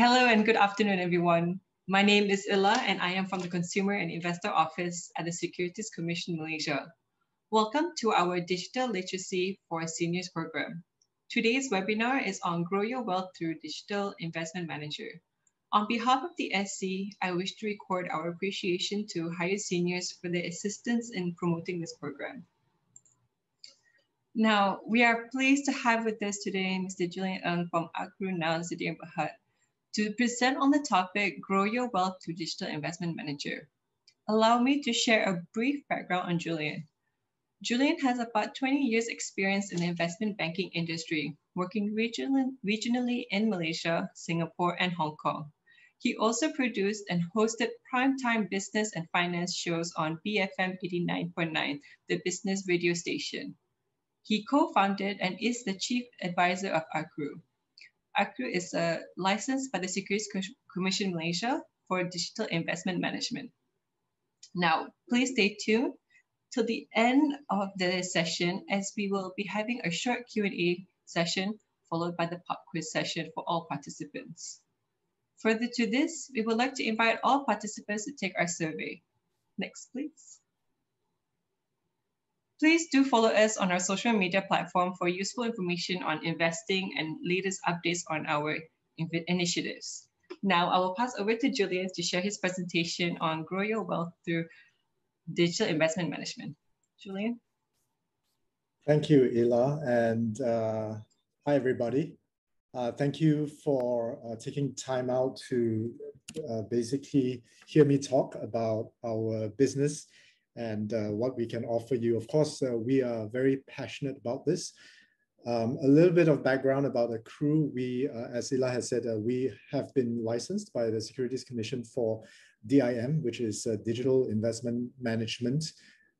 Hello and good afternoon, everyone. My name is Illa and I am from the Consumer and Investor Office at the Securities Commission Malaysia. Welcome to our Digital Literacy for Seniors program. Today's webinar is on Grow Your Wealth through Digital Investment Manager. On behalf of the SC, I wish to record our appreciation to Higher Seniors for their assistance in promoting this program. Now, we are pleased to have with us today Mr. Julian Ng from Akru Now Sendirian Berhad to present on the topic Grow Your Wealth to Digital Investment Manager. Allow me to share a brief background on Julian. Julian has about 20 years experience in the investment banking industry, working regionally, regionally in Malaysia, Singapore, and Hong Kong. He also produced and hosted primetime business and finance shows on BFM 89.9, the business radio station. He co-founded and is the chief advisor of Akru. Akru is licensed by the Securities Commission Malaysia for digital investment management. Now, please stay tuned till the end of the session as we will be having a short Q&A session followed by the pop quiz session for all participants. Further to this, we would like to invite all participants to take our survey. Next, please. Please do follow us on our social media platform for useful information on investing and latest updates on our initiatives. Now I will pass over to Julian to share his presentation on Grow Your Wealth through Digital Investment Management. Julian? Thank you, Ila, and uh, hi, everybody. Uh, thank you for uh, taking time out to uh, basically hear me talk about our business and uh, what we can offer you. Of course, uh, we are very passionate about this. Um, a little bit of background about the crew. We, uh, as Ila has said, uh, we have been licensed by the Securities Commission for DIM, which is uh, Digital Investment Management.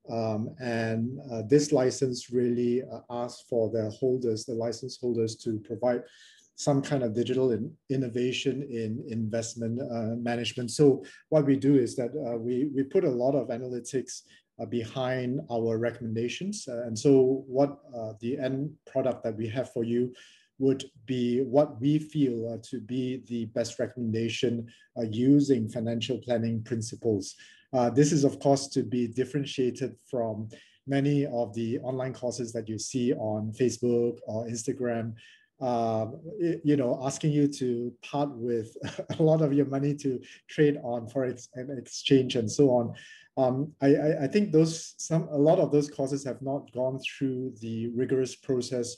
Um, and uh, this license really asks for the holders, the license holders to provide some kind of digital in, innovation in investment uh, management. So what we do is that uh, we, we put a lot of analytics uh, behind our recommendations. Uh, and so what uh, the end product that we have for you would be what we feel uh, to be the best recommendation using financial planning principles. this is of course to be differentiated from many of the online courses that you see on Facebook or Instagram um, you know, asking you to part with a lot of your money to trade on forex and exchange and so on. Um, I, I, think those some a lot of those courses have not gone through the rigorous process,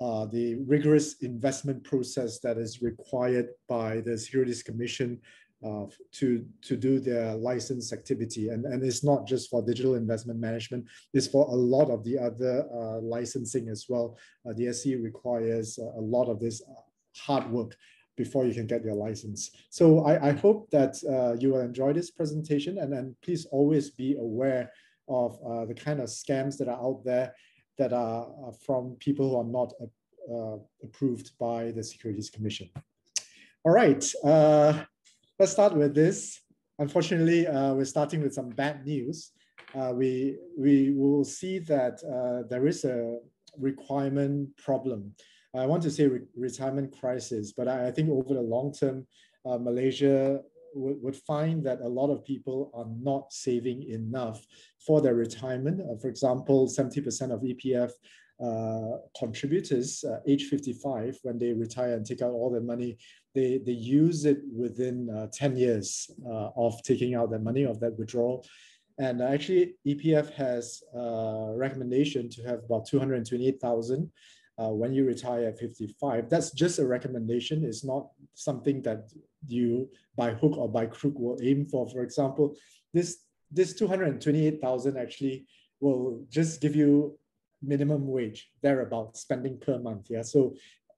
uh, the rigorous investment process that is required by the Securities Commission uh, to to do their license activity. And and it's not just for digital investment management it's for a lot of the other uh, licensing as well. Uh, the SC requires a lot of this uh, hard work before you can get your license. So I, I hope that uh, you will enjoy this presentation. And then please always be aware of the kind of scams that are out there that are from people who are not approved by the Securities Commission. All right let's start with this. Unfortunately, uh, we're starting with some bad news. Uh, we, we will see that uh, there is a requirement problem. I want to say re retirement crisis, but I, I, think over the long term, uh, Malaysia would, find that a lot of people are not saving enough for their retirement. Uh, for example, 70% of EPF uh, contributors uh, age 55 when they retire and take out all their money they they use it within uh, 10 years uh, of taking out that money of that withdrawal. And actually epf has a recommendation to have about 228000 uh, when you retire at 55 that's just a recommendation. It's not something that you by hook or by crook will aim for. For example this this 228000 actually will just give you minimum wage thereabout spending per month. Yeah, so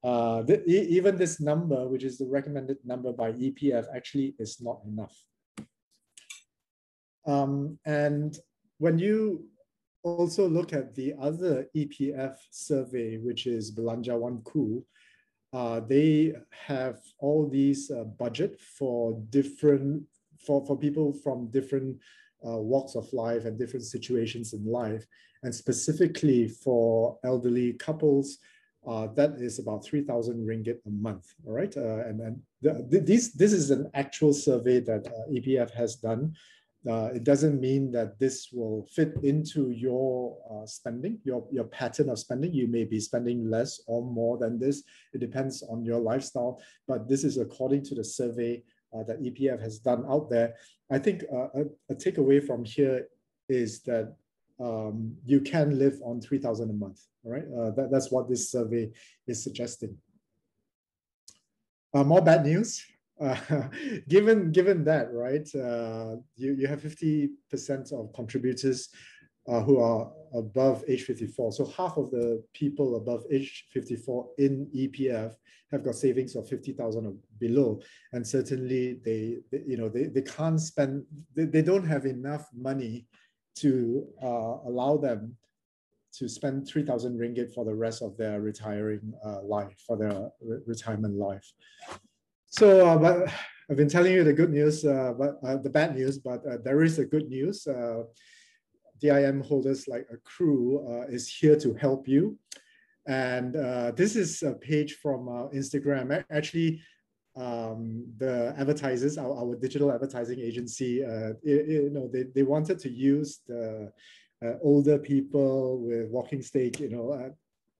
uh, the, even this number, which is the recommended number by EPF, actually is not enough. Um, and when you also look at the other EPF survey, which is Belanjawanku, uh, they have all these uh, budget for different for, for people from different uh, walks of life and different situations in life. And specifically for elderly couples, uh, that is about 3,000 ringgit a month, all right? Uh, and then the, this, this is an actual survey that uh, EPF has done. Uh, it doesn't mean that this will fit into your uh, spending, your, your pattern of spending. You may be spending less or more than this. It depends on your lifestyle, but this is according to the survey uh, that EPF has done out there. I think a, a takeaway from here is that um, you can live on 3,000 a month, all right? Uh, that, that's what this survey is suggesting. Uh, more bad news. Uh, given given that, right, uh, you, you have 50% of contributors uh, who are above age 54. So half of the people above age 54 in EPF have got savings of 50,000 or below. And certainly they, they, you know, they, they can't spend, they, they don't have enough money to uh, allow them to spend 3,000 ringgit for the rest of their retiring uh, life, for their re retirement life. So, uh, but I've been telling you the good news, uh, but uh, the bad news, but uh, there is a good news. DIM holders like Akru is here to help you. And this is a page from Instagram. Actually, um, the advertisers, our, our, digital advertising agency, uh, it, you know, they, they wanted to use the uh, older people with walking stick, you know, uh,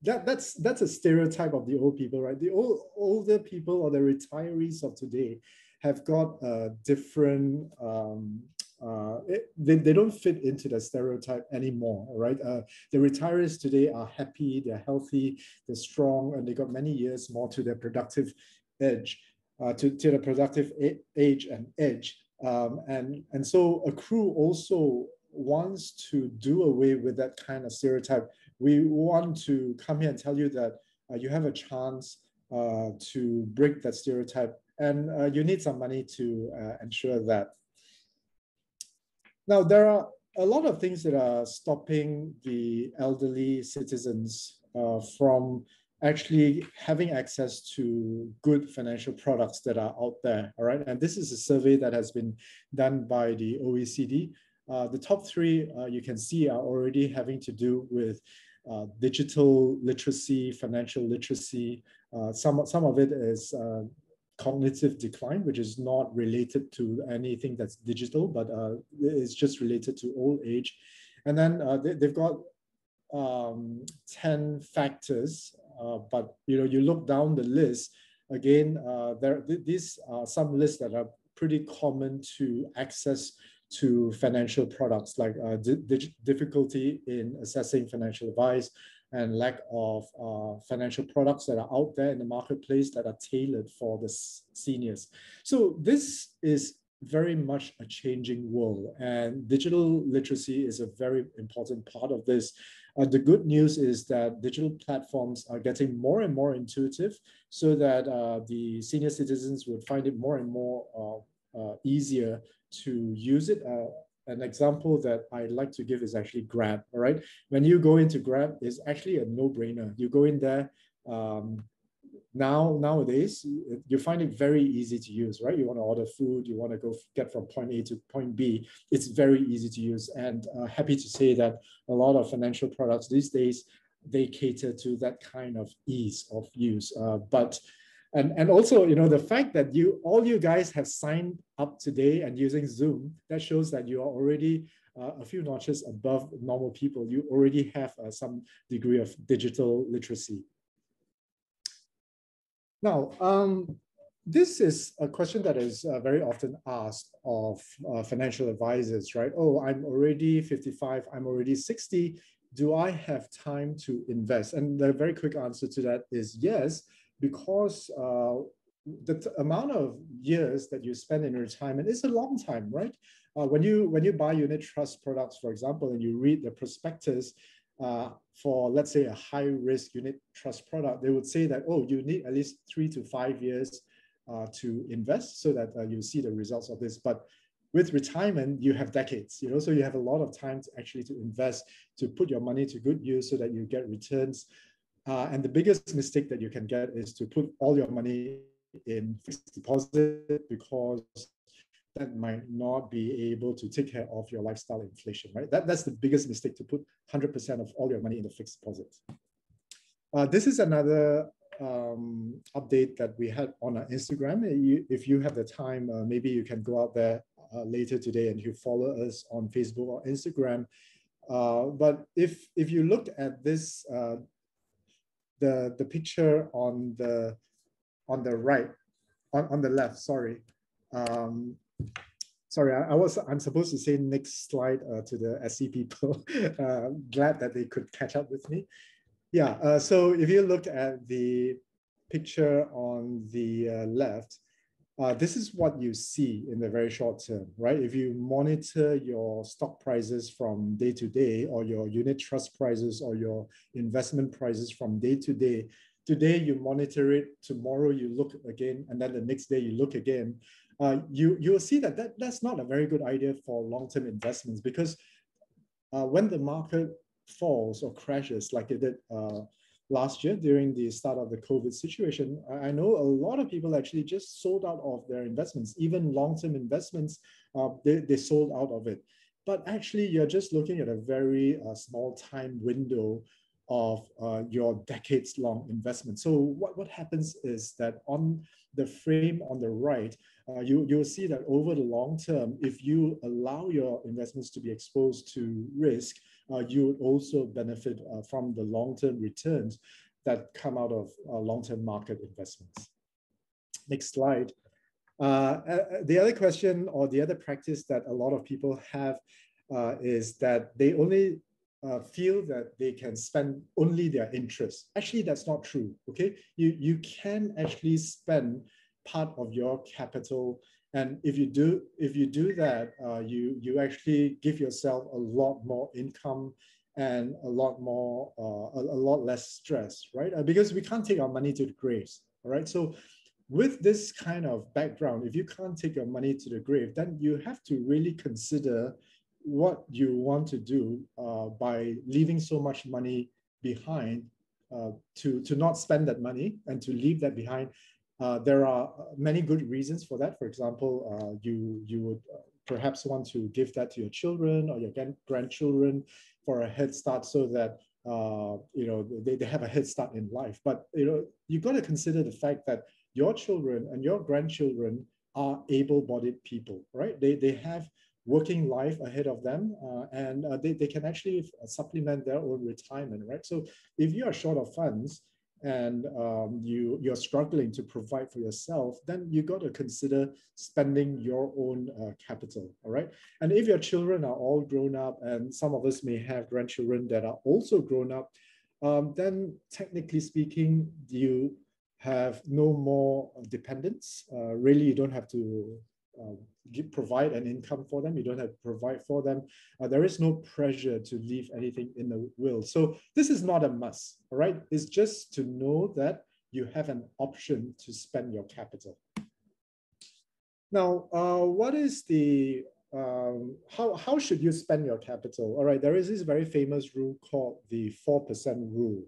that, that's, that's a stereotype of the old people, right? The old, older people or the retirees of today have got a different, um, uh, it, they, they don't fit into the stereotype anymore, right? Uh, the retirees today are happy, they're healthy, they're strong, and they got many years more to their productive edge uh, to, to the productive age and edge. Um, and, and so Akru also wants to do away with that kind of stereotype. We want to come here and tell you that uh, you have a chance uh, to break that stereotype and uh, you need some money to uh, ensure that. Now, there are a lot of things that are stopping the elderly citizens uh, from actually having access to good financial products that are out there, all right? And this is a survey that has been done by the OECD. Uh, the top three uh, you can see are already having to do with uh, digital literacy, financial literacy. Uh, some, some of it is uh, cognitive decline, which is not related to anything that's digital, but it's just related to old age. And then they, they've got um, 10 factors but you know, you look down the list again. There, th these are some lists that are pretty common to access to financial products, like uh, di difficulty in assessing financial advice and lack of uh, financial products that are out there in the marketplace that are tailored for the seniors. So this is very much a changing world and digital literacy is a very important part of this uh, the good news is that digital platforms are getting more and more intuitive so that uh, the senior citizens would find it more and more uh, uh easier to use it. Uh, an example that I'd like to give is actually Grab, all right? When you go into Grab, it's actually a no-brainer. You go in there, um, now nowadays you find it very easy to use right you want to order food you want to go get from point a to point b it's very easy to use and uh, happy to say that a lot of financial products these days they cater to that kind of ease of use uh, but and and also you know the fact that you all you guys have signed up today and using zoom that shows that you are already uh, a few notches above normal people you already have uh, some degree of digital literacy now, um, this is a question that is uh, very often asked of uh, financial advisors, right? Oh, I'm already 55, I'm already 60. Do I have time to invest? And the very quick answer to that is yes, because uh, the amount of years that you spend in retirement is a long time, right? Uh, when you when you buy unit trust products, for example, and you read the prospectus, uh, for let's say a high risk unit trust product, they would say that, oh, you need at least three to five years uh, to invest so that uh, you see the results of this. But with retirement, you have decades, you know, so you have a lot of time to actually to invest, to put your money to good use so that you get returns. Uh, and the biggest mistake that you can get is to put all your money in fixed deposit because that might not be able to take care of your lifestyle inflation, right? That, that's the biggest mistake to put 100% of all your money in the fixed deposit. Uh, this is another um, update that we had on our Instagram. You, if you have the time, uh, maybe you can go out there uh, later today and you follow us on Facebook or Instagram. Uh, but if if you look at this, uh, the the picture on the on the right, on, on the left, sorry. Um, sorry, I, I, was I'm supposed to say next slide uh, to the SC people. uh, glad that they could catch up with me. Yeah, uh, so if you look at the picture on the uh, left, uh, this is what you see in the very short term, right? If you monitor your stock prices from day to day or your unit trust prices or your investment prices from day to day, today you monitor it, tomorrow you look again, and then the next day you look again, uh, you, you'll see that, that that's not a very good idea for long-term investments because uh, when the market falls or crashes like it did uh, last year during the start of the COVID situation, I know a lot of people actually just sold out of their investments, even long-term investments, uh, they, they sold out of it. But actually, you're just looking at a very uh, small time window of uh, your decades-long investment. So what, what happens is that on the frame on the right, uh, you, you'll see that over the long term, if you allow your investments to be exposed to risk, you would also benefit uh, from the long-term returns that come out of uh, long-term market investments. Next slide. Uh, the other question or the other practice that a lot of people have is that they only uh, feel that they can spend only their interest. Actually, that's not true. Okay, you you can actually spend part of your capital and if you do, if you do that, uh, you you actually give yourself a lot more income and a lot more, uh, a, a, lot less stress, right? Uh, because we can't take our money to the graves, all right? So with this kind of background, if you can't take your money to the grave, then you have to really consider what you want to do uh, by leaving so much money behind uh, to, to not spend that money and to leave that behind uh, there are many good reasons for that. For example, uh, you, you would uh, perhaps want to give that to your children or your grandchildren for a head start so that uh, you know they, they have a head start in life. But you know you got to consider the fact that your children and your grandchildren are able-bodied people, right? They, they have working life ahead of them uh, and uh, they, they can actually supplement their own retirement, right? So if you are short of funds, and um, you you're struggling to provide for yourself, then you got to consider spending your own uh, capital. All right, and if your children are all grown up, and some of us may have grandchildren that are also grown up, um, then technically speaking, you have no more dependents. Uh, really, you don't have to give, provide an income for them. You don't have to provide for them. Uh, there is no pressure to leave anything in the will. So this is not a must, all right? It's just to know that you have an option to spend your capital. Now, uh, what is the, um, how, how should you spend your capital? All right, there is this very famous rule called the 4% rule.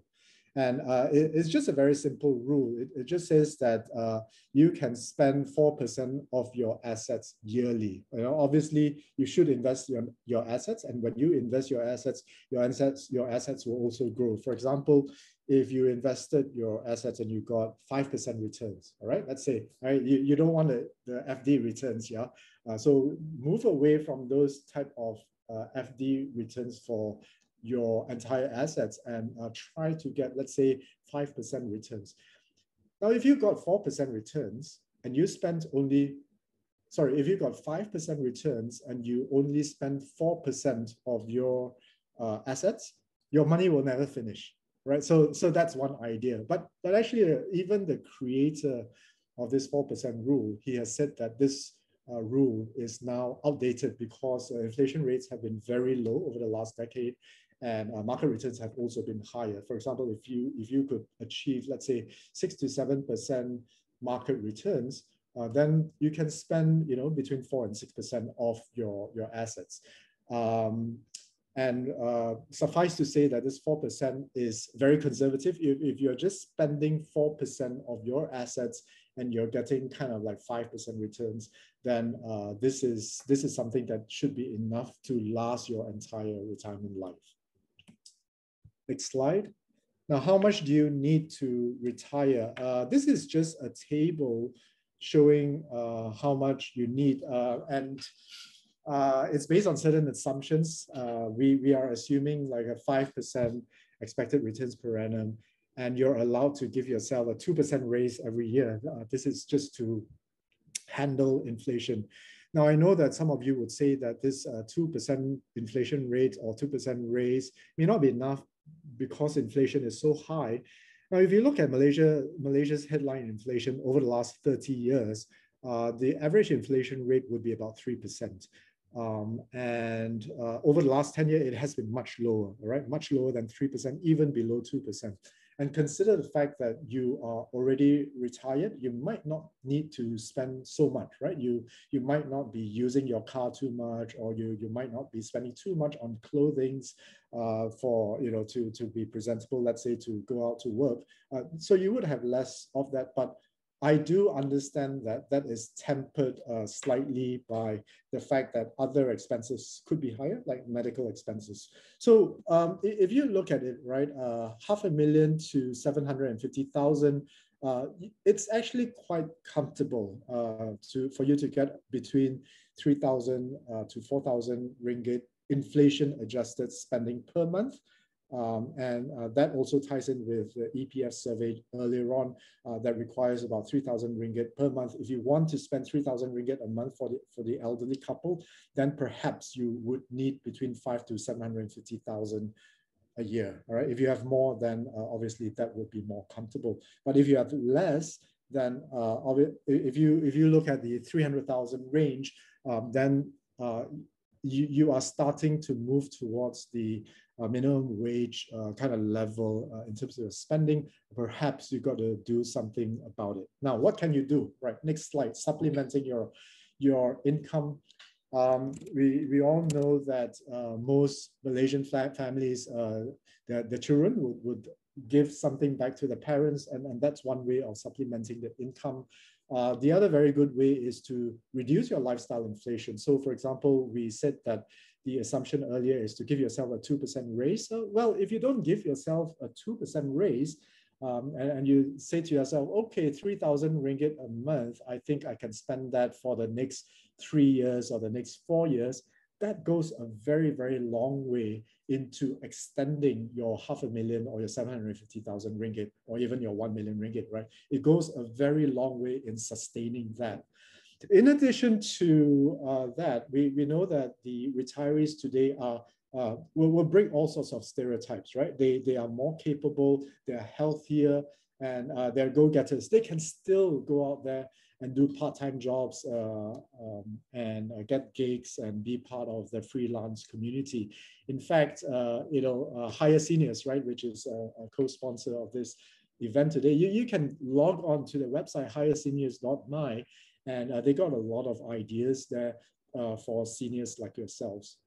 And uh, it, it's just a very simple rule. It, it just says that uh, you can spend 4% of your assets yearly. You know, obviously, you should invest your, your assets. And when you invest your assets, your assets, your assets will also grow. For example, if you invested your assets and you got 5% returns, all right, let's say, right, you, you don't want the, the FD returns, yeah? Uh, so move away from those type of uh, FD returns for your entire assets and uh, try to get, let's say, 5% returns. Now, if you got 4% returns and you spend only, sorry, if you got 5% returns and you only spend 4% of your uh, assets, your money will never finish, right? So, so that's one idea. But, but actually, uh, even the creator of this 4% rule, he has said that this uh, rule is now outdated because uh, inflation rates have been very low over the last decade and uh, market returns have also been higher. For example, if you if you could achieve, let's say, six to seven percent market returns, uh, then you can spend, you know, between four and six percent of your your assets. Um, and uh, suffice to say that this 4% is very conservative. If, if you're just spending 4% of your assets and you're getting kind of like 5% returns, then uh, this, is, this is something that should be enough to last your entire retirement life. Next slide. Now, how much do you need to retire? Uh, this is just a table showing uh, how much you need. Uh, and uh, it's based on certain assumptions. Uh, we, we are assuming like a 5% expected returns per annum, and you're allowed to give yourself a 2% raise every year. Uh, this is just to handle inflation. Now, I know that some of you would say that this 2% inflation rate or 2% raise may not be enough because inflation is so high. Now, if you look at Malaysia, Malaysia's headline inflation over the last 30 years, uh, the average inflation rate would be about 3%. Um, and uh, over the last 10 years, it has been much lower, right? Much lower than 3%, even below 2%. And consider the fact that you are already retired, you might not need to spend so much, right? You, you might not be using your car too much, or you, you might not be spending too much on clothing uh, for, you know, to, to be presentable, let's say to go out to work. Uh, so you would have less of that, but I do understand that that is tempered uh, slightly by the fact that other expenses could be higher, like medical expenses. So um, if you look at it, right, uh, half a million to 750,000, uh, it's actually quite comfortable uh, to for you to get between 3,000 uh, to 4,000 ringgit inflation adjusted spending per month. Um, and uh, that also ties in with the EPF survey earlier on uh, that requires about 3,000 ringgit per month. If you want to spend 3,000 ringgit a month for the, for the elderly couple, then perhaps you would need between five to 750,000 a year. All right. If you have more, then uh, obviously that would be more comfortable. But if you have less, then uh, if you if you look at the 300,000 range, um, then uh, you, you are starting to move towards the minimum wage uh, kind of level uh, in terms of spending, perhaps you got to do something about it. Now, what can you do? Right, next slide, supplementing your, your income. Um, we, we all know that uh, most Malaysian families, uh, the, the children would, would give something back to the parents, and, and that's one way of supplementing the income. Uh, the other very good way is to reduce your lifestyle inflation. So for example, we said that the assumption earlier is to give yourself a 2% raise. So, well, if you don't give yourself a 2% raise, um, and, and, you say to yourself, okay, 3,000 ringgit a month, I think I can spend that for the next three years or the next four years. That goes a very, very long way into extending your half a million or your 750,000 ringgit or even your 1 million ringgit, right? It goes a very long way in sustaining that. In addition to uh, that, we, we know that the retirees today are uh, will, will bring all sorts of stereotypes, right? They, they are more capable, they're healthier, and uh, they're go-getters. They can still go out there and do part-time jobs uh, um, and uh, get gigs and be part of the freelance community. In fact, uh, you know, uh, Higher Seniors, right, which is a, a co-sponsor of this event today, you, you can log on to the website higherseniors.my and uh, they got a lot of ideas there uh, for seniors like yourselves.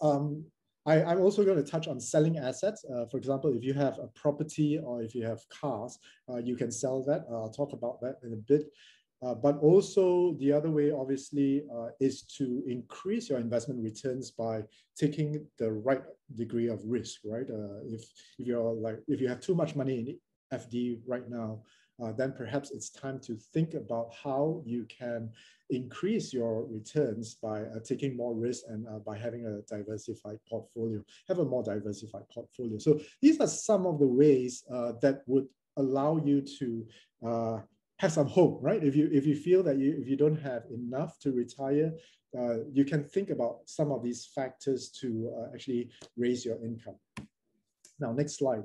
Um, I, am also going to touch on selling assets. Uh, for example, if you have a property or if you have cars, uh, you can sell that. I'll talk about that in a bit. Uh, but also the other way, obviously, uh, is to increase your investment returns by taking the right degree of risk, right? if, if you're like, if you have too much money in FD right now, uh, then perhaps it's time to think about how you can increase your returns by uh, taking more risk and uh, by having a diversified portfolio, have a more diversified portfolio. So these are some of the ways uh, that would allow you to uh, have some hope, right? If you if you feel that you if you don't have enough to retire, uh, you can think about some of these factors to actually raise your income. Now, next slide.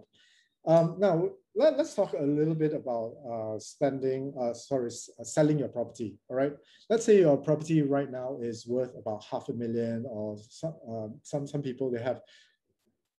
Um, now, let, us talk a little bit about uh, spending, uh, sorry, uh, selling your property, all right? Let's say your property right now is worth about half a million or some, uh, some, some people, they have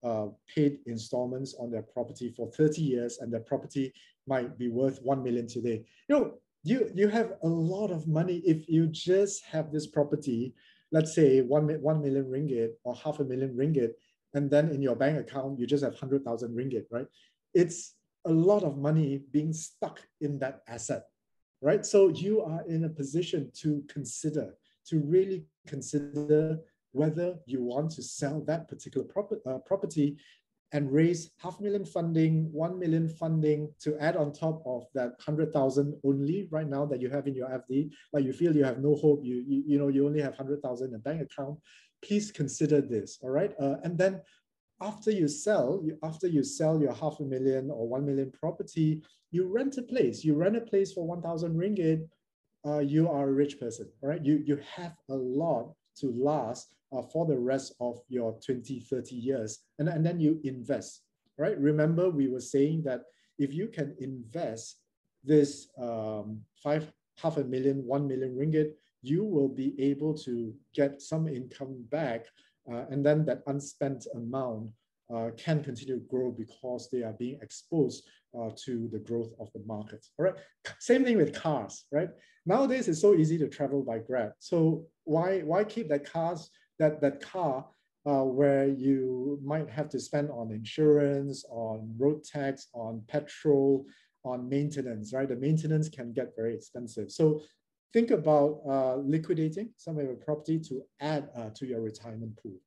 uh, paid installments on their property for 30 years and their property might be worth 1 million today. You know, you, you have a lot of money if you just have this property, let's say 1, 1 million ringgit or half a million ringgit, and then in your bank account, you just have 100,000 ringgit, right? It's a lot of money being stuck in that asset, right? So you are in a position to consider, to really consider whether you want to sell that particular uh, property and raise half million funding, 1 million funding to add on top of that 100,000 only right now that you have in your FD, but you feel you have no hope, you, you, you know, you only have 100,000 in a bank account, please consider this, all right? Uh, and then after you sell, you, after you sell your half a million or 1 million property, you rent a place, you rent a place for 1,000 ringgit, uh, you are a rich person, right? You, you have a lot to last uh, for the rest of your 20, 30 years. And, and then you invest, right? Remember, we were saying that if you can invest this um, five, half a million, one million ringgit, you will be able to get some income back. Uh, and then that unspent amount uh, can continue to grow because they are being exposed uh, to the growth of the market. All right. Same thing with cars, right? Nowadays it's so easy to travel by Grab. So why why keep that cars that that car uh, where you might have to spend on insurance, on road tax, on petrol, on maintenance, right? The maintenance can get very expensive. So think about uh, liquidating some of your property to add uh, to your retirement pool.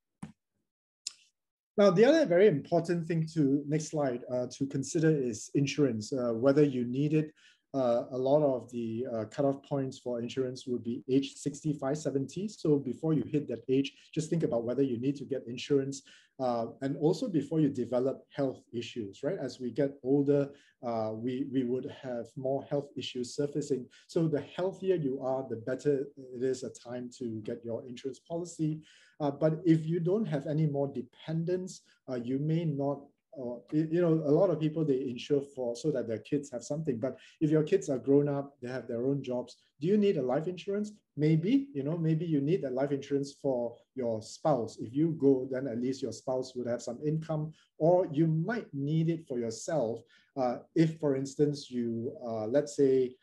Now, the other very important thing to, next slide, uh, to consider is insurance, uh, whether you need it uh, a lot of the uh, cutoff points for insurance would be age 65, 70. So before you hit that age, just think about whether you need to get insurance. Uh, and also before you develop health issues, right? As we get older, uh, we, we would have more health issues surfacing. So the healthier you are, the better it is a time to get your insurance policy. Uh, but if you don't have any more dependents, uh, you may not or you know a lot of people they insure for so that their kids have something. But if your kids are grown up they have their own jobs do you need a life insurance? Maybe you know maybe you need a life insurance for your spouse. If you go then at least your spouse would have some income or you might need it for yourself. Uh, if for instance you uh, let's say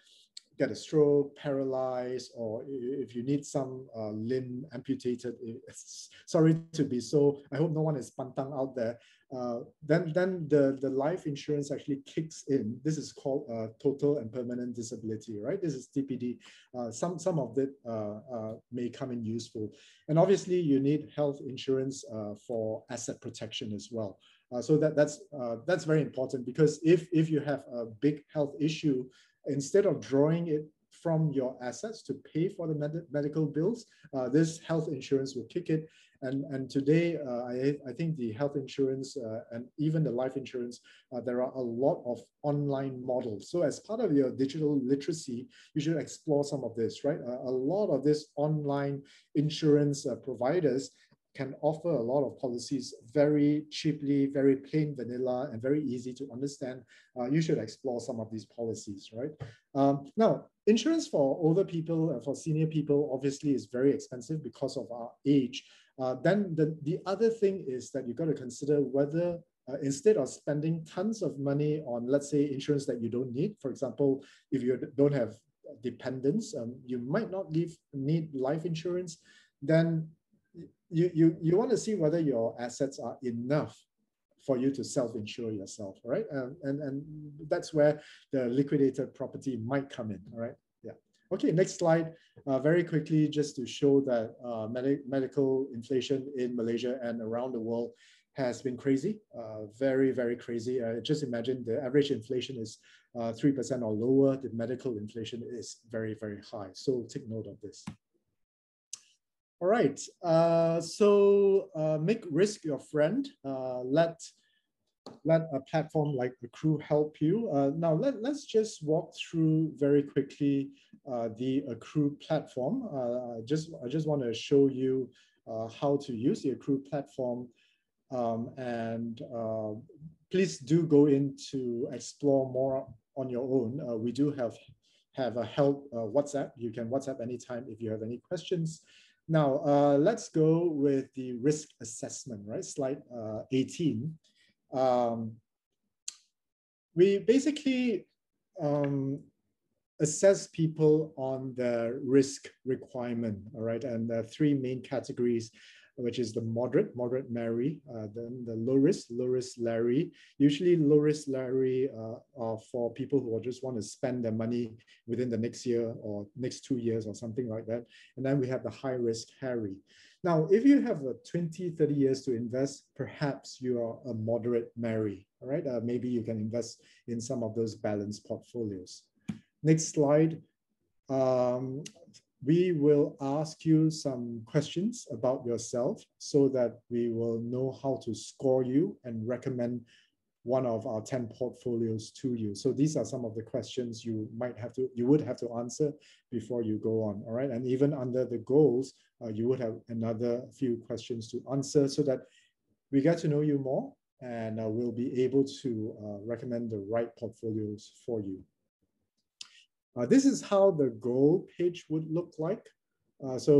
get a stroke, paralyzed, or if you need some uh, limb amputated, sorry to be so, I hope no one is pantang out there, uh, then, then the, the life insurance actually kicks in. This is called uh, total and permanent disability, right? This is TPD. Uh, some, some of it uh, uh, may come in useful. And obviously you need health insurance for asset protection as well. so that, that's, that's very important because if, if you have a big health issue, instead of drawing it from your assets to pay for the med medical bills, this health insurance will kick it. And, and today, uh, I, I think the health insurance uh, and even the life insurance, uh, there are a lot of online models. So as part of your digital literacy, you should explore some of this, right? a lot of this online insurance providers can offer a lot of policies very cheaply, very plain vanilla, and very easy to understand. Uh, you should explore some of these policies, right? Um, now, insurance for older people for senior people obviously is very expensive because of our age. Uh, then the, the other thing is that you've got to consider whether uh, instead of spending tons of money on, let's say, insurance that you don't need, for example, if you don't have dependents, um, you might not leave, need life insurance, then you, you, you want to see whether your assets are enough for you to self-insure yourself, right? Um, and, and that's where the liquidated property might come in, right? Okay, next slide. Uh, very quickly, just to show that uh, med medical inflation in Malaysia and around the world has been crazy, uh, very, very crazy. Uh, just imagine the average inflation is 3% uh, or lower. The medical inflation is very, very high. So take note of this. All right, uh, so make risk your friend. Let let a platform like Akru help you. Uh, now let, let's just walk through very quickly uh, the Akru platform. Uh, I just I just want to show you how to use the Akru platform, um, and please do go in to explore more on your own. we do have have a help WhatsApp. You can WhatsApp anytime if you have any questions. Now, uh, let's go with the risk assessment, right? Slide uh, 18. Um, we basically um, assess people on the risk requirement, all right? And the three main categories which is the moderate, moderate Mary, uh, then the low risk, low risk Larry. Usually low risk Larry uh, are for people who just want to spend their money within the next year or next two years or something like that. And then we have the high risk Harry. Now, if you have a 20, 30 years to invest, perhaps you are a moderate Mary, all right? Uh, maybe you can invest in some of those balanced portfolios. Next slide. Um, we will ask you some questions about yourself so that we will know how to score you and recommend one of our 10 portfolios to you. So these are some of the questions you might have to, you would have to answer before you go on, all right? And even under the goals, uh, you would have another few questions to answer so that we get to know you more and uh, we'll be able to uh, recommend the right portfolios for you. Uh, this is how the goal page would look like. Uh, so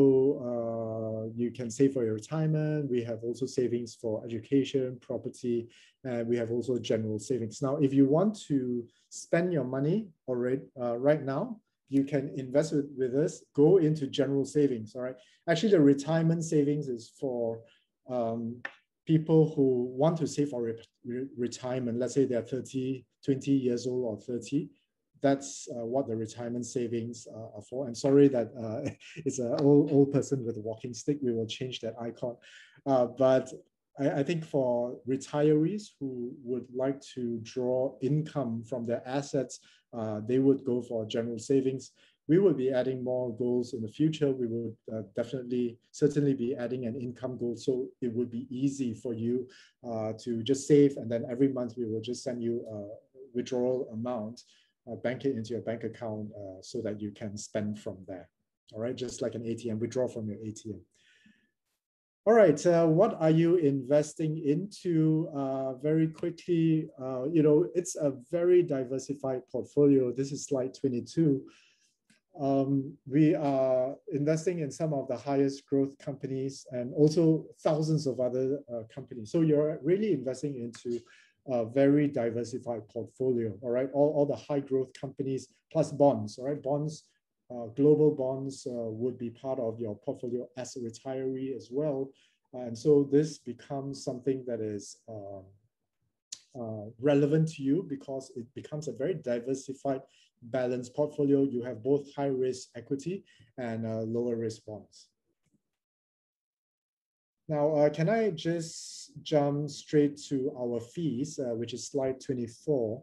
uh, you can save for your retirement. We have also savings for education, property, and we have also general savings. Now, if you want to spend your money already uh, right now, you can invest with, with us, go into general savings, all right? Actually, the retirement savings is for um, people who want to save for re re retirement. Let's say they're 30, 20 years old or 30 that's uh, what the retirement savings uh, are for. I'm sorry that uh, it's an old, old person with a walking stick. We will change that icon. Uh, but I, I, think for retirees who would like to draw income from their assets, uh, they would go for general savings. We will be adding more goals in the future. We would uh, definitely, certainly be adding an income goal. So it would be easy for you to just save. And then every month we will just send you a withdrawal amount bank it into your bank account uh, so that you can spend from there. All right, just like an ATM, withdraw from your ATM. All right, uh, what are you investing into? Uh, very quickly, uh, you know, it's a very diversified portfolio. This is slide 22. Um, we are investing in some of the highest growth companies and also thousands of other uh, companies. So you're really investing into a very diversified portfolio, all right? All, all the high growth companies plus bonds, all right? Bonds, uh, global bonds uh, would be part of your portfolio as a retiree as well. And so this becomes something that is um, uh, relevant to you because it becomes a very diversified, balanced portfolio. You have both high risk equity and uh, lower risk bonds. Now, uh, can I just jump straight to our fees, uh, which is slide 24.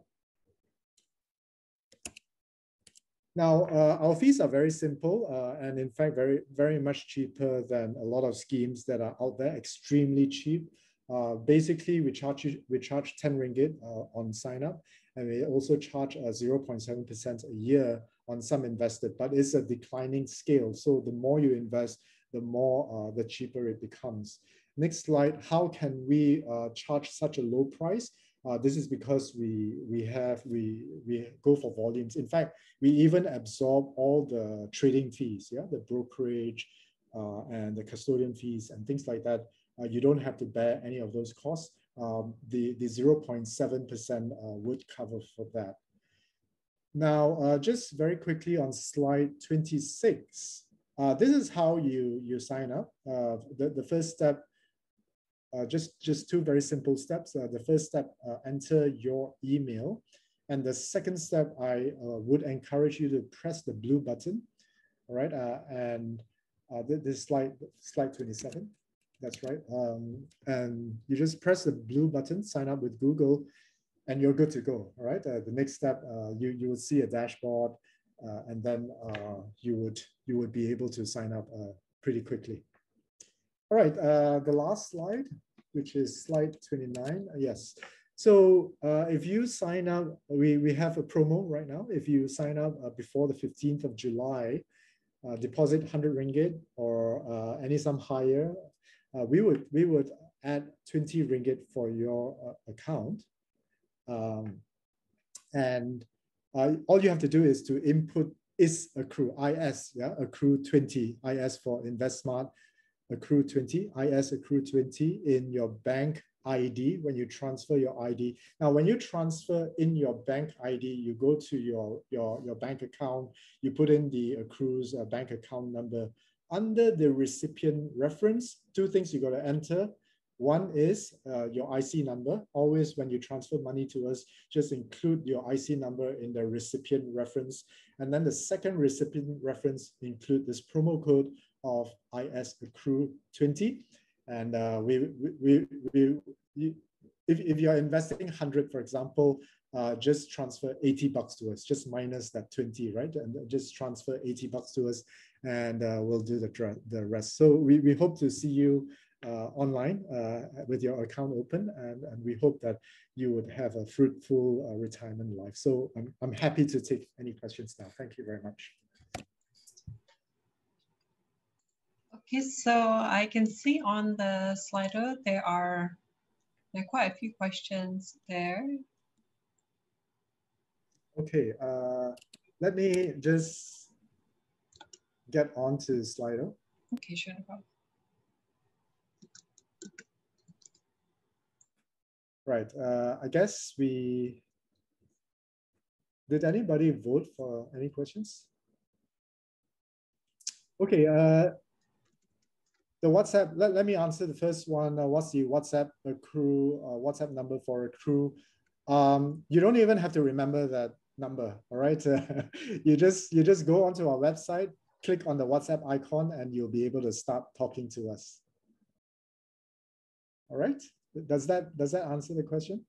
Now, uh, our fees are very simple uh, and in fact, very, very much cheaper than a lot of schemes that are out there, extremely cheap. Uh, basically, we charge, we charge 10 ringgit uh, on sign up and we also charge 0.7% a year on sum invested, but it's a declining scale. So the more you invest, the more, uh, the cheaper it becomes. Next slide, how can we uh, charge such a low price? Uh, this is because we we have we we go for volumes. In fact, we even absorb all the trading fees, yeah, the brokerage uh, and the custodian fees and things like that. Uh, you don't have to bear any of those costs. Um, the the zero point seven percent uh, would cover for that. Now, just very quickly on slide twenty six. Uh, this is how you, you sign up. Uh, the, the first step, uh, just, just two very simple steps. Uh, the first step, uh, enter your email. And the second step, I uh, would encourage you to press the blue button. All right, and this slide, slide 27, that's right. Um, and you just press the blue button, sign up with Google, and you're good to go. All right. The next step, you you will see a dashboard uh, and then uh, you would you would be able to sign up uh, pretty quickly. All right, the last slide, which is slide 29. yes. So uh, if you sign up, we, we have a promo right now. If you sign up uh, before the 15th of July, uh, deposit 100 ringgit or any sum higher, we would we would add 20 ringgit for your account. Um, and uh, all you have to do is to input is Akru, IS, yeah, Akru 20, IS for InvestSmart, Akru 20, IS Akru 20 in your bank ID when you transfer your ID. Now, when you transfer in your bank ID, you go to your, your, your bank account, you put in the Akru's uh, bank account number. Under the recipient reference, two things you got to enter. One is uh, your IC number. Always when you transfer money to us, just include your IC number in the recipient reference. And then the second recipient reference include this promo code of IS Akru 20. And uh, we, we, we, we, if, if you're investing 100, for example, uh, just transfer 80 bucks to us, just minus that 20, right? And just transfer 80 bucks to us and uh, we'll do the, the rest. So we, we hope to see you online uh, with your account open and, and we hope that you would have a fruitful uh, retirement life. So I'm, I'm happy to take any questions now. Thank you very much. Okay, so I can see on the Slido there are there are quite a few questions there. Okay, uh, let me just get on to Slido. Okay, sure, no problem. Right, uh, I guess we, did anybody vote for any questions? Okay, uh, the WhatsApp, let, let me answer the first one. Uh, what's the WhatsApp Akru, uh, WhatsApp number for Akru? Um, you don't even have to remember that number, all right? you just you just go onto our website, click on the WhatsApp icon, and you'll be able to start talking to us. All right? Does that does that answer the question?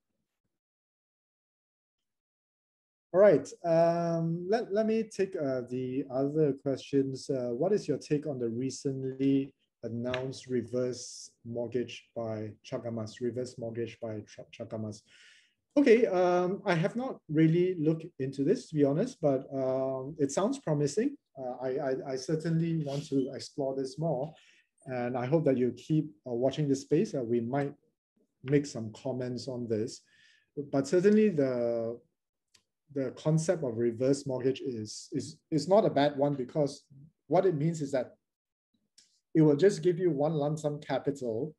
All right, um, let, let me take uh, the other questions. Uh, what is your take on the recently announced reverse mortgage by Cagamas, reverse mortgage by Cagamas. Okay, um, I have not really looked into this, to be honest, but um, it sounds promising. Uh, I, I, I, certainly want to explore this more. And I hope that you keep uh, watching this space. Uh, we might make some comments on this. But certainly the, the concept of reverse mortgage is, is, is not a bad one because what it means is that it will just give you one lump sum capital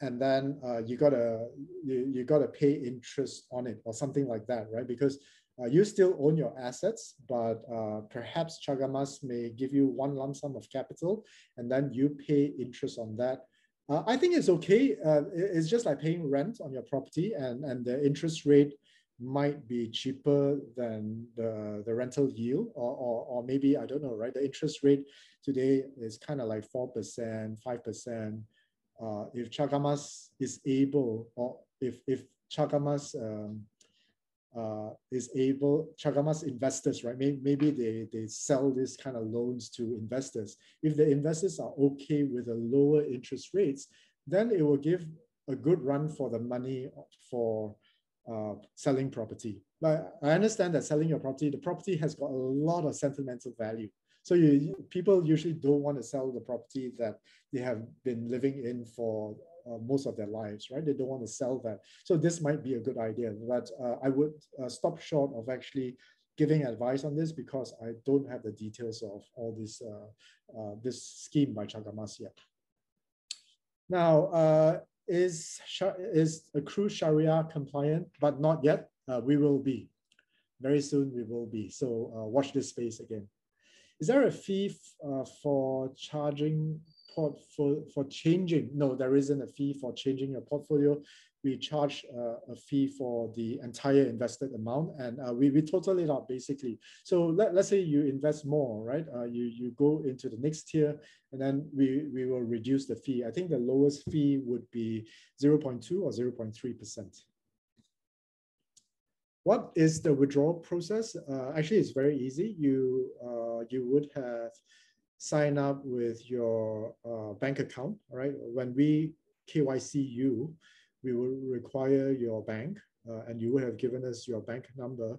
and then uh, you gotta you, you gotta pay interest on it or something like that right because uh, you still own your assets but uh, perhaps Cagamas may give you one lump sum of capital and then you pay interest on that uh, i think it's okay uh, it's just like paying rent on your property and and the interest rate might be cheaper than the, the rental yield or, or, or maybe i don't know right the interest rate today is kind of like 4%, 5%. Uh, if Cagamas is able, or if, if Cagamas um, uh, is able, Cagamas investors, right? Maybe, maybe they, they sell this kind of loans to investors. If the investors are okay with the lower interest rates, then it will give a good run for the money for uh, selling property. But I understand that selling your property, the property has got a lot of sentimental value. So you, people usually don't want to sell the property that they have been living in for uh, most of their lives, right? They don't want to sell that. So this might be a good idea, but uh, I would uh, stop short of actually giving advice on this because I don't have the details of all this uh, uh, this scheme by Cagamas yet. Now, uh, is is Akru Sharia compliant? But not yet. we will be. Very soon we will be. So watch this space again. Is there a fee for charging port for, for changing? No, there isn't a fee for changing your portfolio. We charge uh, a fee for the entire invested amount and uh, we, we total it up basically. So let, let's say you invest more, right? Uh, you, you go into the next tier and then we, we will reduce the fee. I think the lowest fee would be 0.2 or 0.3%. What is the withdrawal process? Uh, actually, it's very easy. You uh, you would have signed up with your uh, bank account, right? When we KYC you, we will require your bank, uh, and you would have given us your bank number.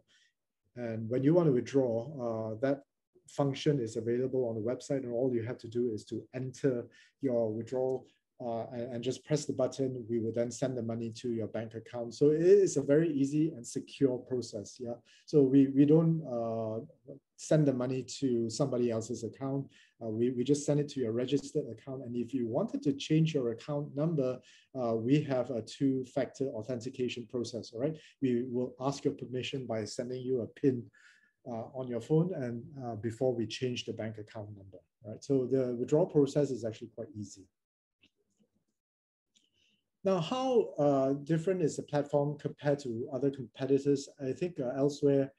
And when you want to withdraw, uh, that function is available on the website, and all you have to do is to enter your withdrawal uh, and, and, just press the button, we will then send the money to your bank account. So it is a very easy and secure process. Yeah. So we, we don't uh, send the money to somebody else's account. Uh, we, we just send it to your registered account. And if you wanted to change your account number, uh, we have a two-factor authentication process. All right. We will ask your permission by sending you a PIN uh, on your phone and uh, before we change the bank account number. Right. So the withdrawal process is actually quite easy. Now, how uh, different is the platform compared to other competitors? I think uh, elsewhere,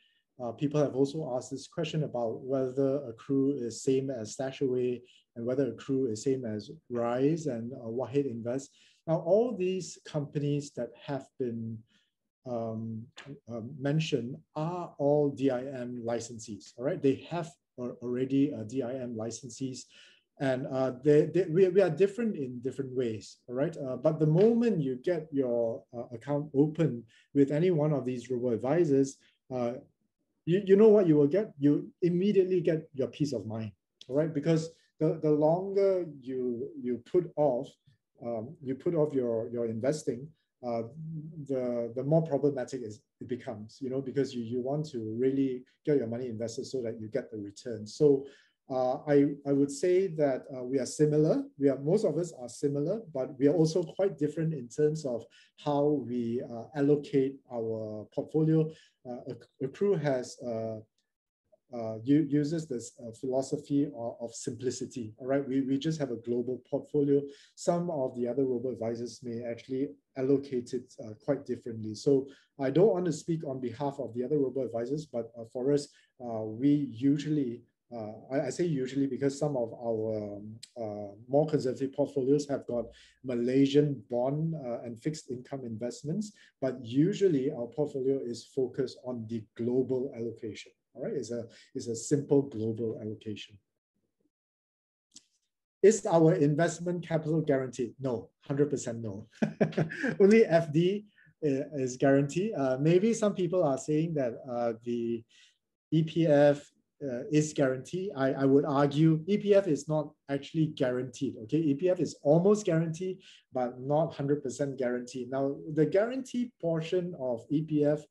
uh, people have also asked this question about whether Akru is same as StashAway and whether Akru is same as Raiz and uh, Wahed Invest. Now, all these companies that have been um, uh, mentioned are all DIM licensees, all right? They have already DIM licensees and uh, they, they, we, we are different in different ways, all right? Uh, but the moment you get your uh, account open with any one of these robo advisors, uh, you, you know what you will get? You immediately get your peace of mind, right? Because the, the longer you, you put off, um, you put off your, your investing, uh, the, the more problematic it becomes, you know, because you, you want to really get your money invested so that you get the return. So uh, I, I would say that uh, we are similar. We are most of us are similar, but we are also quite different in terms of how we uh, allocate our portfolio. Uh, Akru has uh, uses this philosophy of, of, simplicity. All right, we, we just have a global portfolio. Some of the other robo advisors may actually allocate it quite differently. So I don't want to speak on behalf of the other robo advisors, but for us, we usually uh, I, I, say usually because some of our um, uh, more conservative portfolios have got Malaysian bond uh, and fixed income investments, but usually our portfolio is focused on the global allocation. All right, it's a, it's a simple global allocation. Is our investment capital guaranteed? No, 100% no. Only FD uh, is guaranteed. Uh, maybe some people are saying that uh, the EPF uh, is guaranteed. I, I would argue EPF is not actually guaranteed. Okay, EPF is almost guaranteed, but not 100% guaranteed. Now, the guarantee portion of EPF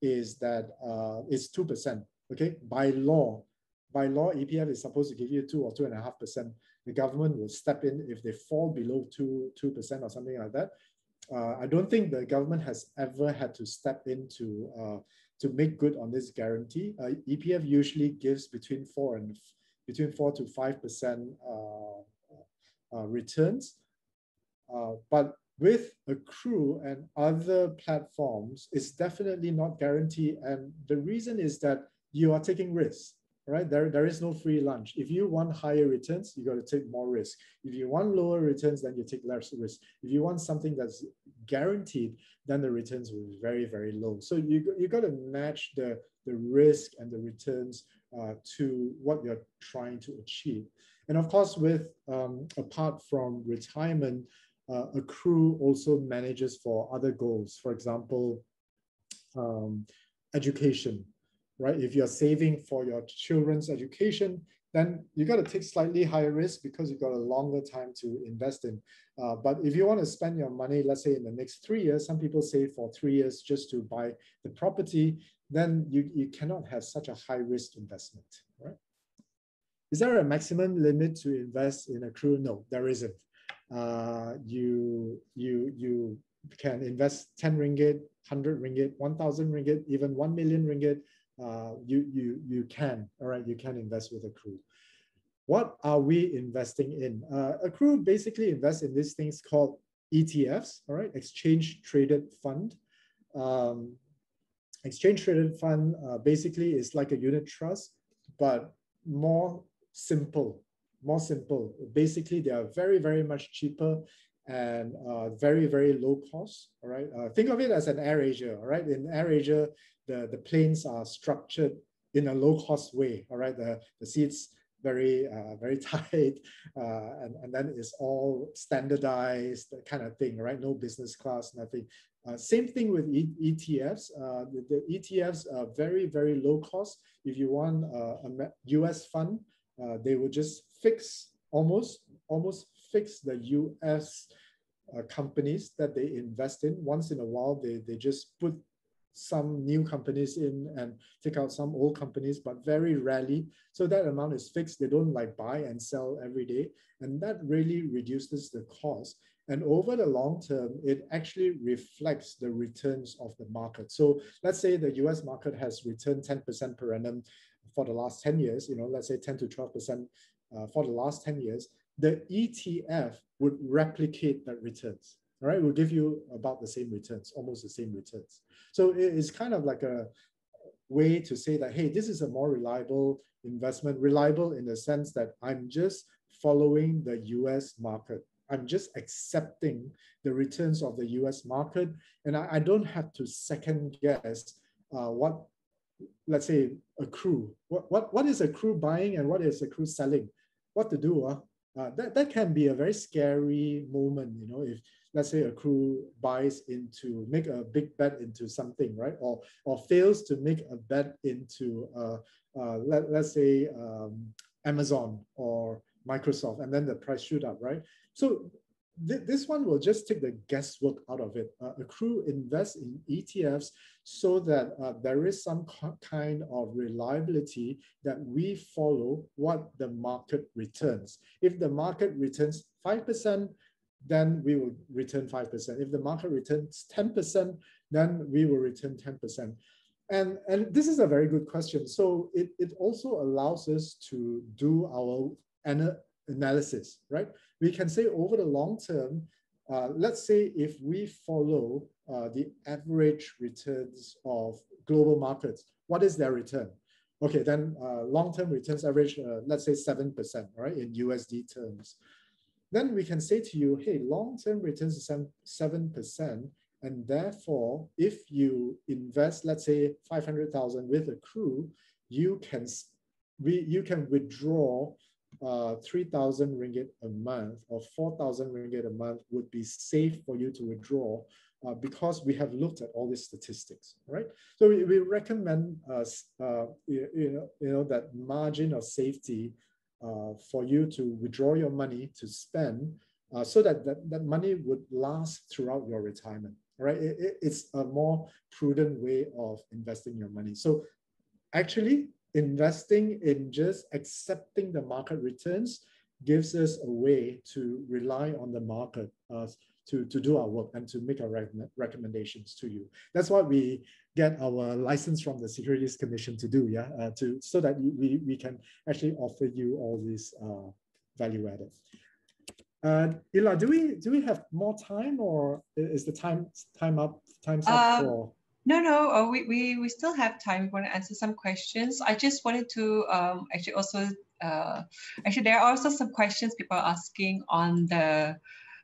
is that uh, is 2%. Okay, by law, by law, EPF is supposed to give you two or two and a half percent. The government will step in if they fall below two two percent or something like that. Uh, I don't think the government has ever had to step in to uh, to make good on this guarantee. Uh, EPF usually gives between four and between four to five percent uh, uh, returns, uh, but with Akru and other platforms, it's definitely not guaranteed. And the reason is that you are taking risks, right? There, there is no free lunch. If you want higher returns, you got to take more risk. If you want lower returns, then you take less risk. If you want something that's guaranteed, then the returns will be very, very low. So you, you got to match the, the risk and the returns uh, to what you're trying to achieve. And of course, with um, apart from retirement, uh, Akru also manages for other goals. For example, um, education, right? If you're saving for your children's education, then you got to take slightly higher risk because you've got a longer time to invest in. Uh, but if you want to spend your money, let's say in the next three years, some people save for three years just to buy the property, then you, you cannot have such a high risk investment, right? Is there a maximum limit to invest in Akru? No, there isn't. Uh, you, you, you can invest 10 ringgit, 100 ringgit, 1000 ringgit, even 1 million ringgit uh, you, you, you can, all right, you can invest with Akru. What are we investing in? Uh, crew basically invests in these things called ETFs, all right, exchange traded fund. Um, exchange traded fund uh, basically is like a unit trust, but more simple, more simple. Basically, they are very, very much cheaper and uh, very, very low cost. All right. Uh, think of it as an AirAsia. All right. In AirAsia, the, the planes are structured in a low cost way. All right. The, the seats very, uh, very tight. Uh, and, and then it's all standardized kind of thing, right? No business class, nothing. Uh, same thing with e ETFs. Uh, the, the, ETFs are very, very low cost. If you want a US fund, they will just fix almost, almost fix the US uh, companies that they invest in. Once in a while, they, they just put some new companies in and take out some old companies, but very rarely. So that amount is fixed. They don't like buy and sell every day. And that really reduces the cost. And over the long term, it actually reflects the returns of the market. So let's say the US market has returned 10% per annum for the last 10 years, you know, let's say 10 to 12% uh, for the last 10 years the ETF would replicate that returns. All right, will give you about the same returns, almost the same returns. So it's kind of like a way to say that, hey, this is a more reliable investment, reliable in the sense that I'm just following the US market. I'm just accepting the returns of the US market, and I, I don't have to second guess uh, what, let's say, Akru. What, what, what is Akru buying and what is Akru selling? What to do? Uh? Uh, that, that can be a very scary moment, you know, if let's say Akru buys into, make a big bet into something, right? Or, or fails to make a bet into, uh, uh, let, let's say, um, Amazon or Microsoft, and then the price shoot up, right? So th this one will just take the guesswork out of it. Uh, Akru invests in ETFs so that uh, there is some kind of reliability that we follow what the market returns. If the market returns 5%, then we will return 5%. If the market returns 10%, then we will return 10%. And, and this is a very good question. So it, it also allows us to do our analysis, right? We can say over the long term, uh, let's say if we follow uh, the average returns of global markets, what is their return? Okay, then uh, long-term returns average, uh, let's say 7%, right, in USD terms. Then we can say to you, hey, long-term returns is 7%, and therefore, if you invest, let's say 500,000 with Akru, you can, we, you can withdraw uh, 3,000 ringgit a month or 4,000 ringgit a month would be safe for you to withdraw uh, because we have looked at all these statistics, right? So we, we recommend us, uh, you, you, know, you know, that margin of safety uh, for you to withdraw your money to spend uh, so that, that that money would last throughout your retirement, right? It, it, it's a more prudent way of investing your money. So actually, investing in just accepting the market returns gives us a way to rely on the market uh, to, to do our work and to make our rec recommendations to you. That's what we get our license from the Securities Commission to do, yeah, uh, to so that we, we can actually offer you all these uh, value added. Uh, Ila, do we do we have more time or is the time time up time's up uh, for? No, no, uh, we, we, we still have time. We want to answer some questions. I just wanted to um, actually also, uh, actually there are also some questions people are asking on the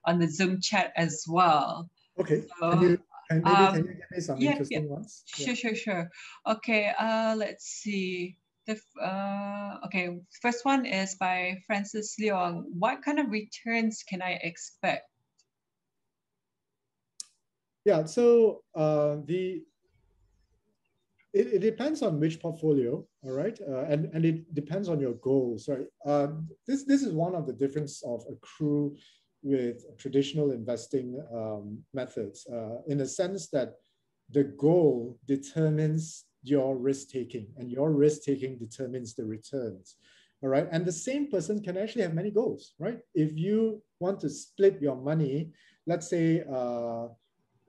on the Zoom chat as well. Okay, so, can you, can, maybe, um, can you give me some yeah, interesting yeah. ones? Sure, yeah. sure, sure. Okay, uh, let's see. The, uh, okay, first one is by Francis Leong. What kind of returns can I expect? Yeah, so uh, the it, it, depends on which portfolio, all right, uh, and and it depends on your goals. Right, uh, this this is one of the difference of Akru with traditional investing um, methods, uh, in the sense that the goal determines your risk taking, and your risk taking determines the returns. All right, and the same person can actually have many goals, right? If you want to split your money, let's say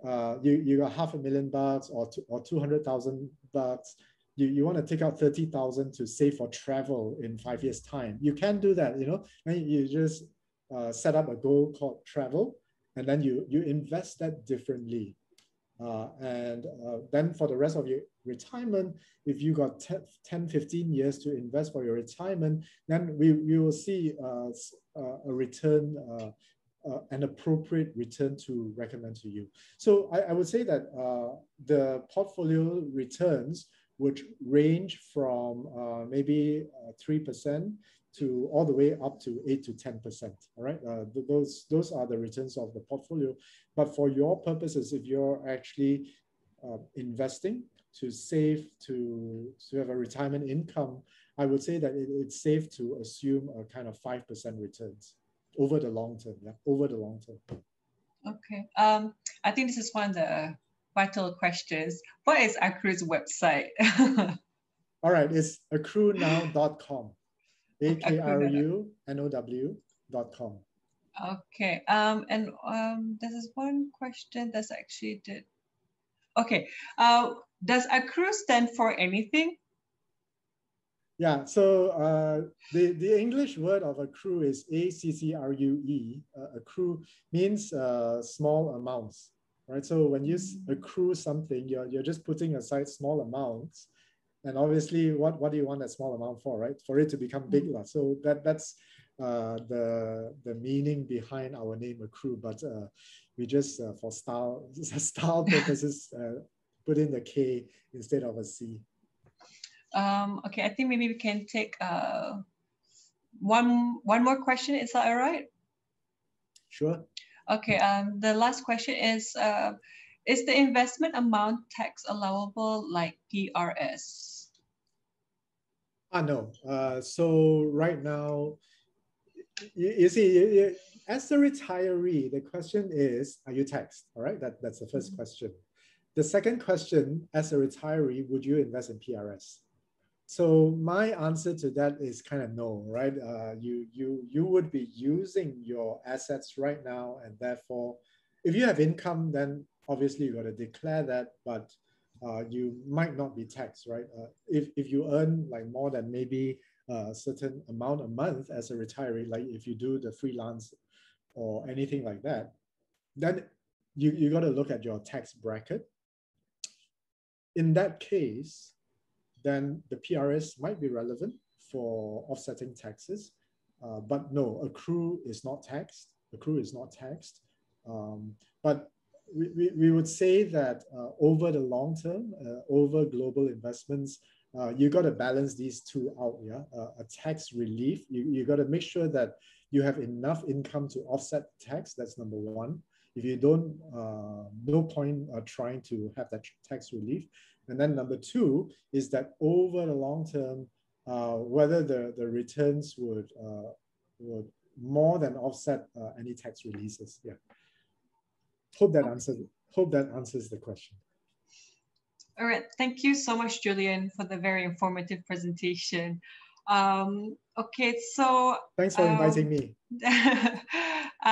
uh, uh, you, you got half a million bucks or, or 200,000 bucks, you, you want to take out 30,000 to save for travel in five years time. You can do that, you know, and you just uh, set up a goal called travel and then you, you invest that differently. Uh, and uh, then for the rest of your retirement, if you got 10, 10, 15 years to invest for your retirement, then we, we will see uh, uh a return uh, an appropriate return to recommend to you. So I, I would say that uh, the portfolio returns would range from uh, maybe 3% uh, to all the way up to 8 to 10%. All right, uh, those, those are the returns of the portfolio. But for your purposes, if you're actually uh, investing to save to, to have a retirement income, I would say that it, it's safe to assume a kind of 5% returns over the long term. Yeah, over the long term. Okay. Um, I think this is one of the vital questions. What is Akru's website? All right, it's akrunow.com. A K R U N O W.com. Okay. Um, and um, this is one question that's actually did. Okay. Uh, does Akru stand for anything? Yeah, so uh, the, the English word of accrue is A-C-C-R-U-E. Uh, accrue means uh, small amounts, right? So when you accrue something, you're, you're just putting aside small amounts And obviously, what, what do you want a small amount for, right? For it to become big. Mm. So that that's uh, the, the meaning behind our name accrue. But uh, we just, uh, for style, style purposes, uh, put in the K instead of a C. Um, okay, I think maybe we can take uh, one one more question. Is that all right? Sure. Okay. Um, the last question is: uh, Is the investment amount tax allowable like PRS? Ah, no. Uh, so right now, you, you see, you, you, as a retiree, the question is: Are you taxed? All right. That that's the 1st mm -hmm. question. The second question, as a retiree, would you invest in PRS? So my answer to that is kind of no, right? Uh, you you you would be using your assets right now, and therefore, if you have income, then obviously you got to declare that, but uh, you might not be taxed, right? Uh, if if you earn like more than maybe a certain amount a month as a retiree, like if you do the freelance or anything like that, then you you got to look at your tax bracket. In that case, then the PRS might be relevant for offsetting taxes. Uh, but no, Akru is not taxed. Akru is not taxed. Um, but we, we, we, would say that uh, over the long term, uh, over global investments, uh, you got to balance these two out. Yeah, uh, a tax relief. You, you got to make sure that you have enough income to offset tax. That's number one. If you don't, uh, no point trying to have that tax relief. And then number two is that over the long term, uh, whether the, the returns would, uh, would more than offset uh, any tax releases. Yeah. Hope that answers, hope that answers the question. All right. Thank you so much, Julian, for the very informative presentation. Um, okay, so thanks for um, inviting me.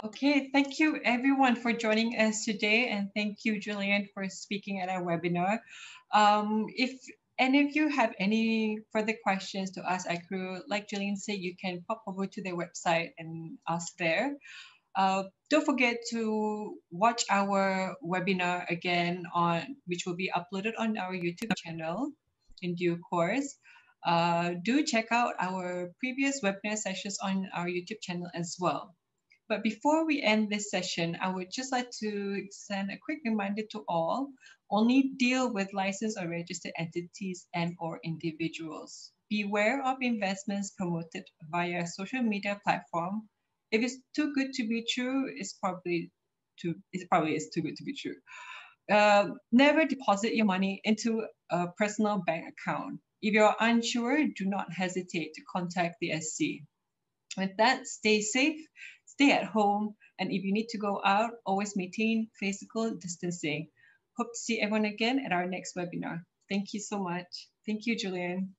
okay, thank you everyone for joining us today, and thank you, Julian, for speaking at our webinar. Um, if any of you have any further questions to ask Akru, like Julian said, you can pop over to their website and ask there. Uh, don't forget to watch our webinar again on which will be uploaded on our YouTube channel in due course. Uh, do check out our previous webinar sessions on our YouTube channel as well. But before we end this session, I would just like to send a quick reminder to all, only deal with licensed or registered entities and or individuals. Beware of investments promoted via social media platform. If it's too good to be true, it's probably too, it probably is too good to be true. Uh, never deposit your money into a personal bank account if you're unsure, do not hesitate to contact the SC. With that, stay safe, stay at home, and if you need to go out, always maintain physical distancing. Hope to see everyone again at our next webinar. Thank you so much. Thank you, Julian.